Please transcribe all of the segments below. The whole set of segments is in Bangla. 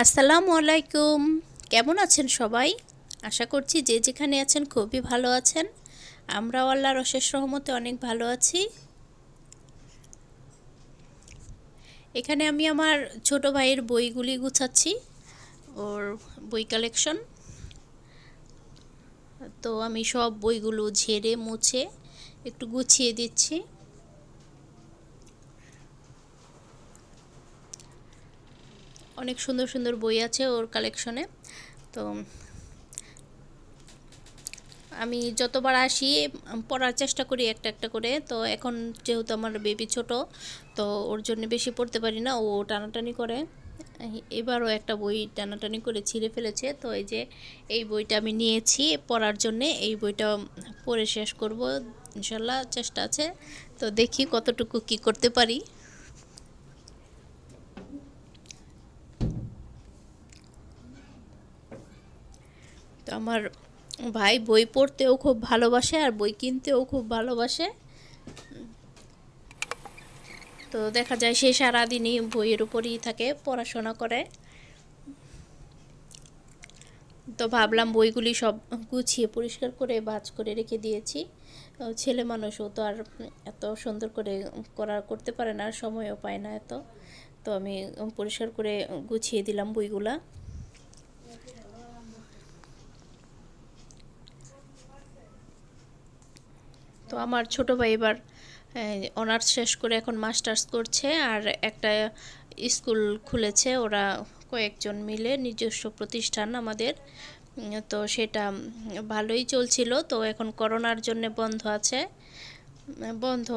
আসসালামু আলাইকুম। কেমন আছেন সবাই? আশা করছি যে যেখানে আছেন খুবই ভালো আছেন। আমরাও আল্লাহর অশেষ রহমতে অনেক ভালো আছি। এখানে আমি আমার ছোট ভাইয়ের বইগুলি গুছাচ্ছি, ওর বই কালেকশন তো আমি সব বইগুলো ঝেড়ে মুছে একটু গুছিয়ে দিচ্ছি। অনেক সুন্দর সুন্দর বই আছে ওর কালেকশনে তো আমি যতবার আসি, পড়ার চেষ্টা করি একটা একটা করে। তো এখন যেহেতু আমার বেবি ছোট, তো ওর জন্য বেশি পড়তে পারি না। ও টানাটানি করে। এবারও একটা বই টানাটানি করে ছিঁড়ে ফেলেছে। তো এই যে, এই বইটা আমি নিয়েছি পড়ার জন্যে। এই বইটা পড়ে শেষ করব। ইনশাল্লাহ চেষ্টা আছে। তো দেখি কতটুকু কি করতে পারি। আমার ভাই বই পড়তেও খুব ভালোবাসে আর বই কিনতেও খুব ভালোবাসে। তো দেখা যায় সে সারাদিনই বইয়ের উপরই থাকে, পড়াশোনা করে। তো ভাবলাম বইগুলি সব গুছিয়ে পরিষ্কার করে বাজ করে রেখে দিয়েছি। ছেলে মানুষও তো আর এত সুন্দর করে করা করতে পারে না সময়ও পায় না এত। তো আমি পরিষ্কার করে গুছিয়ে দিলাম বইগুলা। তো আমার ছোট ভাই এবার অনার্স শেষ করে এখন মাস্টার্স করছে আর একটা স্কুল খুলেছে ওরা কয়েকজন মিলে নিজস্ব প্রতিষ্ঠান আমাদের। তো সেটা ভালোই চলছিল। তো এখন করোনার জন্য বন্ধ আছে। বন্ধ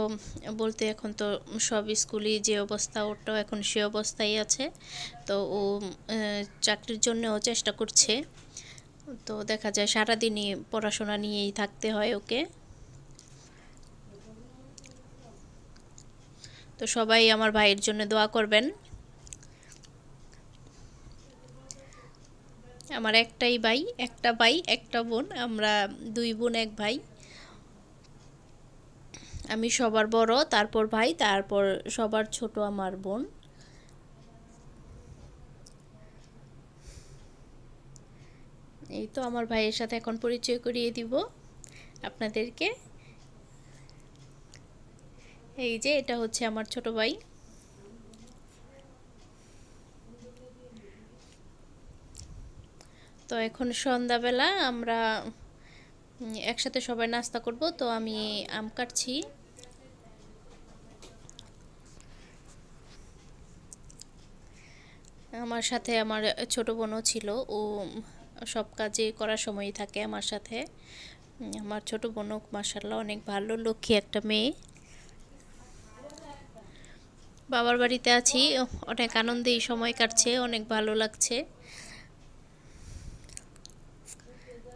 বলতে এখন তো সব স্কুলই যে অবস্থা, ওটাও এখন সে অবস্থায় আছে। তো ও চাকরির জন্যও চেষ্টা করছে। তো দেখা যায় সারাদিনই পড়াশোনা নিয়েই থাকতে হয় ওকে। তো সবাই আমার ভাইয়ের জন্য দোয়া করবেন। আমার একটাই ভাই, একটা ভাই, একটা বোন, আমরা দুই বোন, এক ভাই। আমি সবার বড়, তারপর ভাই, তারপর সবার ছোট আমার বোন। এই তো আমার ভাইয়ের সাথে এখন পরিচয় করিয়ে দিব আপনাদেরকে। এই যে এটা হচ্ছে আমার ছোট ভাই। তো এখন সন্ধ্যাবেলা আমরা একসাথে সবাই নাস্তা করব, তো আমি আম কাটছি। আমার সাথে আমার ছোট বোনও ছিল, ও সব কাজে করার সময়ই থাকে আমার সাথে। আমার ছোট বোনও মাসাল্লাহ অনেক ভালো, লক্ষ্মী একটা মেয়ে। বাবার বাড়িতে আছি। অনেক আনন্দেই সময় কাটছে অনেক ভালো লাগছে।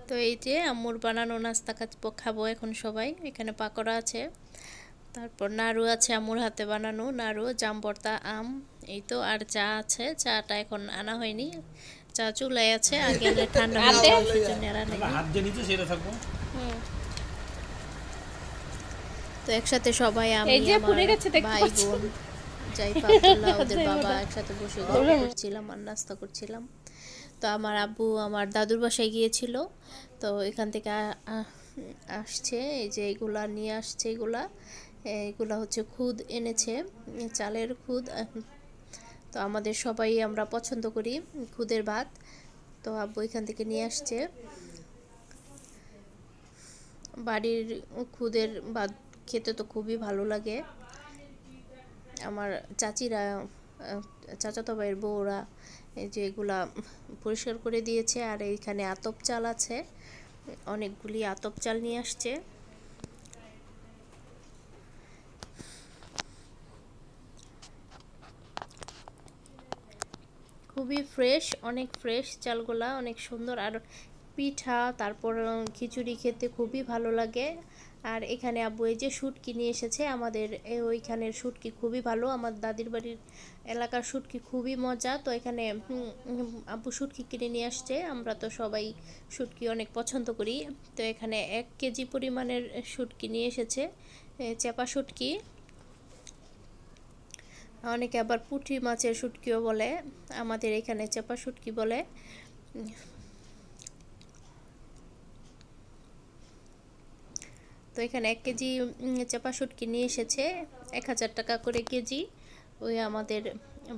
তো এই যে আম্মুর বানানো নাস্তা খাব এখন সবাই। এখানে পাকোড়া আছে। তারপর নাড়ু আছে আম্মুর হাতে বানানো। নাড়ু জামবর্তা আম এই তো আর চা আছে। চাটা এখন আনা হয়নি। চা চুলাই আছে। আগে ঠান্ডা তো একসাথে সবাই আমি ভাই বোন। জাইফা আব্দুল্লাহ ওদের বাবা একসাথে বসে গল্প করছিলাম আর নাস্তা করছিলাম। তো আমার আব্বু আমার দাদুর বাসায় গিয়েছিল। তো এখান থেকে আসছে এই যে এগুলা নিয়ে আসছে এগুলা। এগুলা হচ্ছে খুদ এনেছে চালের খুদ। তো আমাদের সবাই আমরা পছন্দ করি খুদের ভাত। তো আব্বু এখান থেকে নিয়ে আসছে। বাড়ির খুদের ভাত খেতে তো খুবই ভালো লাগে। আমার চাচিরা চাচাতো ভাইয়ের বউরা, এই যে এগুলা পরিষ্কার করে দিয়েছে আর এইখানে আতপ চাল আছে। অনেকগুলি আতপ চাল নিয়ে আসছে। খুবই ফ্রেশ, অনেক ফ্রেশ চালগুলা, অনেক সুন্দর। আর পিঠা, তারপর খিচুড়ি খেতে খুবই ভালো লাগে। আর এখানে আব্বু এই যে শুটকি নিয়ে এসেছে, আমাদের ওইখানের শুটকি খুবই ভালো, আমার দাদির বাড়ির এলাকার শুটকি খুবই মজা। তো এখানে আব্বু শুটকি কিনে নিয়ে আসছে, আমরা তো সবাই শুটকি অনেক পছন্দ করি। তো এখানে এক কেজি পরিমাণের শুটকি নিয়ে এসেছে চেপা শুটকি। অনেকে আবার পুঁটি মাছের শুটকিও বলে, আমাদের এখানে চেপা শুটকি বলে। তো এখানে এক কেজি চাপা শুটকি নিয়ে এসেছে, এক হাজার টাকা করে কেজি ওই আমাদের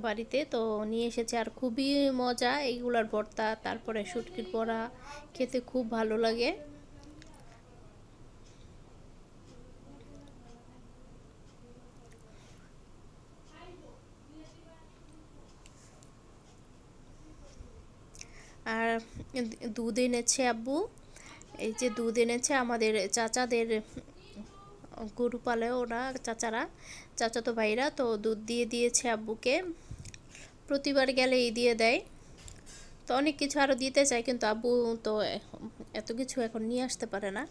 বাড়িতে। তো নিয়ে এসেছে আর খুবই মজা, এইগুলার ভর্তা, তারপরে শুটকির বড়া, খেতে খুব ভালো লাগে। আর দুধ এনেছে আব্বু। এই যে দুধ এনেছে আমাদের চাচাদের গরু পালে ওরা, চাচারা, চাচাতো ভাইরা, তো দুধ দিয়ে দিয়েছে আব্বুকে। প্রতিবার গেলে এই দিয়ে দেয়। তো অনেক কিছু আরও দিতে চায়, কিন্তু আব্বু তো এত কিছু এখন নিয়ে আসতে পারে না।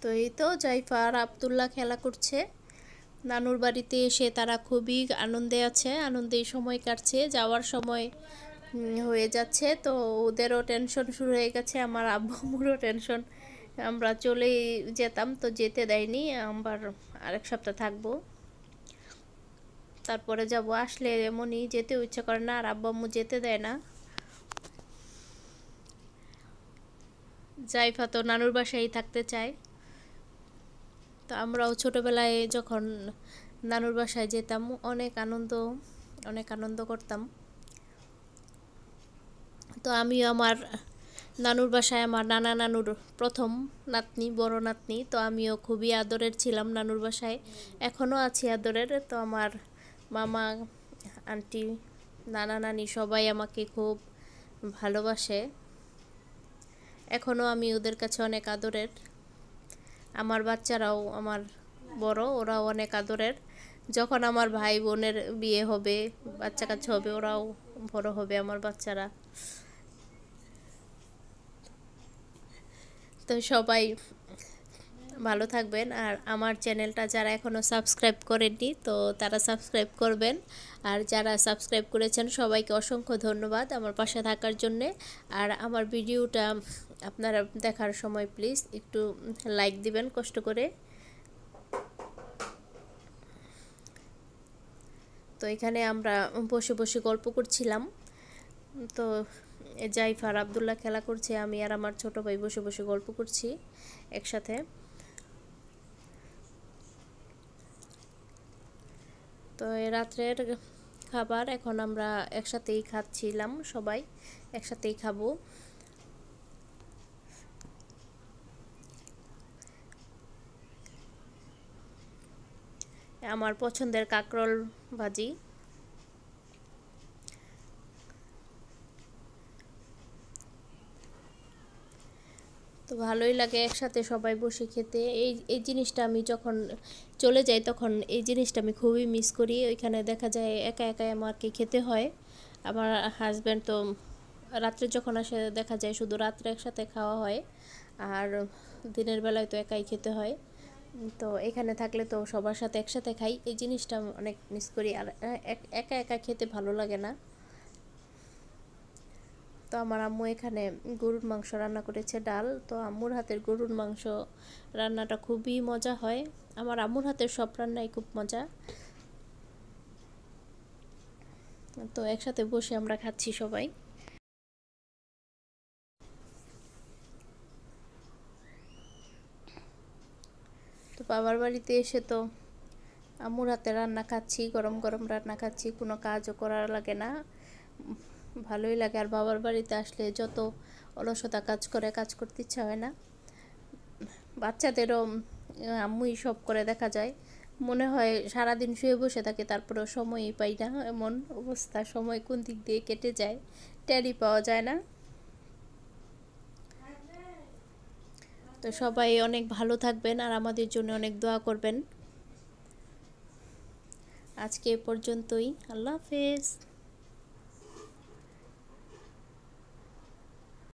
তো এই তো জাইফা আর আবদুল্লাহ খেলা করছে। নানুর বাড়িতে এসে তারা খুবই আনন্দে আছে, আনন্দে সময় কাটছে। যাওয়ার সময় হয়ে যাচ্ছে। তো ওদেরও টেনশন শুরু হয়ে গেছে, আমার আব্বুরও টেনশন আমরা চলেই যেতাম, তো যেতে দেয়নি, আবার আরেক সপ্তাহ থাকব। তারপরে যাব, আসলে এমনই যেতে ইচ্ছে করে না, আর আব্বু আম্মু যেতে দেয় না। জাইফা তো নানুর বাসায় থাকতে চায়। তো আমরাও ছোটোবেলায় যখন নানুর বাসায় যেতাম, অনেক আনন্দ অনেক আনন্দ করতাম। তো আমিও আমার নানুর বাসায় আমার নানা নানুর প্রথম নাতনি, বড় নাতনি, তো আমিও খুবই আদরের ছিলাম নানুর বাসায়। এখনও আছি আদরের, তো আমার মামা, আন্টি, নানা নানি সবাই আমাকে খুব ভালোবাসে। এখনও আমি ওদের কাছে অনেক আদরের। আমার বাচ্চারাও আমার বড়, ওরাও অনেক আদরের। যখন আমার ভাই বোনের বিয়ে হবে, বাচ্চা কাচ্চা হবে, ওরাও বড় হবে আমার বাচ্চারা। তো সবাই ভালো থাকবেন। আর আমার চ্যানেলটা যারা এখনও সাবস্ক্রাইব করেননি, তো তারা সাবস্ক্রাইব করবেন। আর যারা সাবস্ক্রাইব করেছেন, সবাইকে অসংখ্য ধন্যবাদ আমার পাশে থাকার জন্যে। আর আমার ভিডিওটা আপনারা দেখার সময় প্লিজ একটু লাইক দিবেন কষ্ট করে। তো এখানে আমরা বসে বসে গল্প করছিলাম। তো জাইফার আবদুল্লাহ খেলা করছে, আমি আর আমার ছোট ভাই বসে বসে গল্প করছি একসাথে। তো রাত্রের খাবার এখন আমরা একসাথেই খাচ্ছিলাম সবাই, একসাথেই খাব। আমার পছন্দের কাকরল ভাজি। তো ভালোই লাগে একসাথে সবাই বসে খেতে। এই এই জিনিসটা আমি যখন চলে যাই তখন এই জিনিসটা আমি খুবই মিস করি। ওইখানে দেখা যায় একা একাই আমাকে খেতে হয়। আমার হাজব্যান্ড তো রাত্রে যখন আসে দেখা যায় শুধু রাত্রে একসাথে খাওয়া হয়। আর দিনের বেলায় তো একাই খেতে হয়। তো এখানে থাকলে তো সবার সাথে একসাথে খাই। এই জিনিসটা অনেক মিস করি। আর একা একা খেতে ভালো লাগে না। তো আমার আম্মু এখানে গরুর মাংস রান্না করেছে ডাল। তো আম্মুর হাতের গরুর মাংস রান্নাটা খুবই মজা হয়। আমার আম্মুর হাতের সব রান্নাই খুব মজা। তো একসাথে বসে আমরা খাচ্ছি সবাই। তো বাবার বাড়িতে এসে তো আম্মুর হাতে রান্না খাচ্ছি, গরম গরম রান্না খাচ্ছি, কোনো কাজও করার লাগে না। ভালোই লাগে। আর বাবার বাড়িতে আসলে যত অলসতা কাজ করে, কাজ করতে ইচ্ছা হয় না। বাচ্চাদেরও আম্মুই সব করে দেখা যায়। মনে হয় সারাদিন শুয়ে বসে থাকে, তারপরেও সময়ই পাই না। এমন অবস্থা, সময় কোন দিক দিয়ে কেটে যায় ট্যারি পাওয়া যায় না। তো সবাই অনেক ভালো থাকবেন আর আমাদের জন্য অনেক দোয়া করবেন। আজকে এ পর্যন্তই। আল্লাহ হাফেজ।